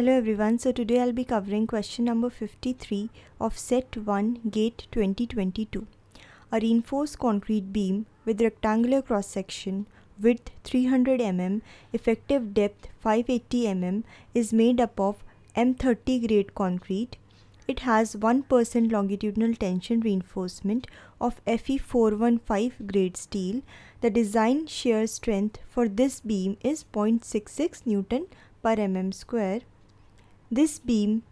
Hello everyone, so today I'll be covering question number 53 of set 1 gate 2022. A reinforced concrete beam with rectangular cross section width 300 mm, effective depth 580 mm is made up of M30 grade concrete. It has 1% longitudinal tension reinforcement of Fe415 grade steel. The design shear strength for this beam is 0.66 Newton per mm square. This beam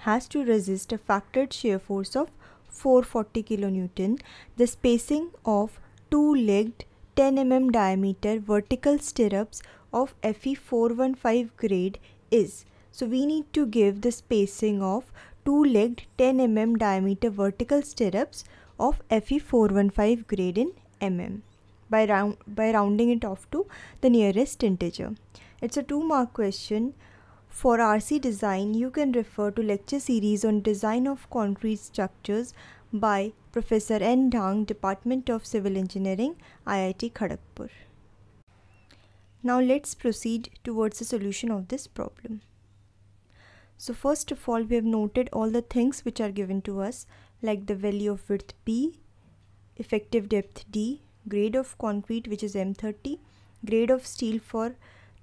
has to resist a factored shear force of 440 kN. The spacing of two-legged 10 mm diameter vertical stirrups of Fe415 grade is. So we need to give the spacing of two-legged 10 mm diameter vertical stirrups of Fe415 grade in mm by, round, by rounding it off to the nearest integer. It's a two mark question. For RC design, you can refer to lecture series on design of concrete structures by Professor N. Dhang, Department of Civil Engineering, IIT Kharagpur. Now let's proceed towards the solution of this problem. So first of all, we have noted all the things which are given to us like the value of width B, effective depth D, grade of concrete which is M30, grade of steel for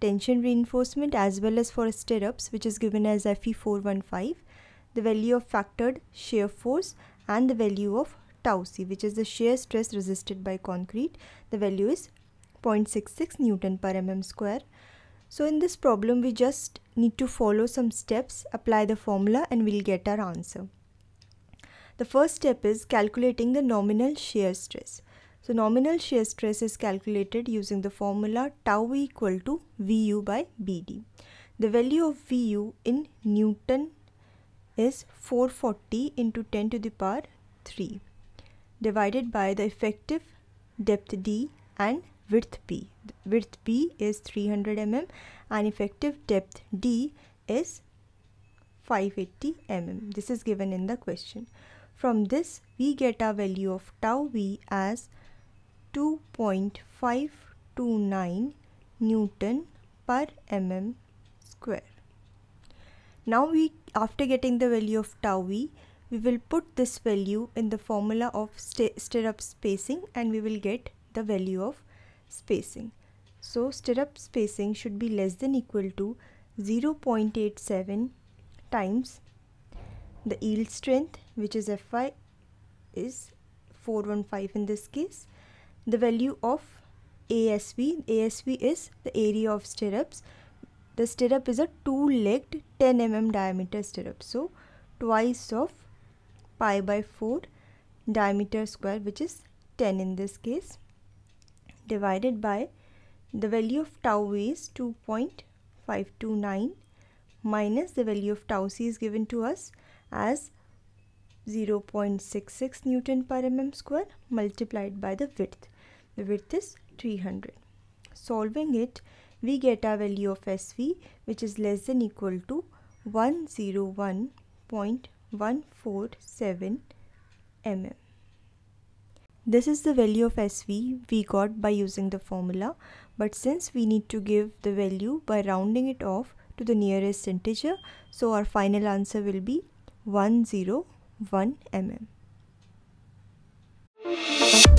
tension reinforcement as well as for stirrups which is given as Fe415, the value of factored shear force and the value of tau c which is the shear stress resisted by concrete. The value is 0.66 Newton per mm square. So in this problem we just need to follow some steps, apply the formula and we'll get our answer. The first step is calculating the nominal shear stress. So nominal shear stress is calculated using the formula tau v equal to Vu by Bd. The value of Vu in Newton is 440 into 10 to the power 3 divided by the effective depth d and width b. Width b is 300 mm and effective depth d is 580 mm. This is given in the question. From this we get a value of tau v as 2.529 Newton per mm square. Now we after getting the value of tau v we will put this value in the formula of stirrup spacing and we will get the value of spacing. So stirrup spacing should be less than equal to 0.87 times the yield strength which is Fy is 415 in this case the value of ASV. ASV is the area of stirrups. The stirrup is a two-legged 10 mm diameter stirrup. So twice of pi by 4 diameter square which is 10 in this case divided by the value of tau is 2.529 minus the value of tau c is given to us as 0.66 Newton per mm square multiplied by the width. The width is 300. Solving it, we get a value of SV which is less than equal to 101.147 mm. This is the value of SV we got by using the formula but since we need to give the value by rounding it off to the nearest integer so our final answer will be 101 mm. Música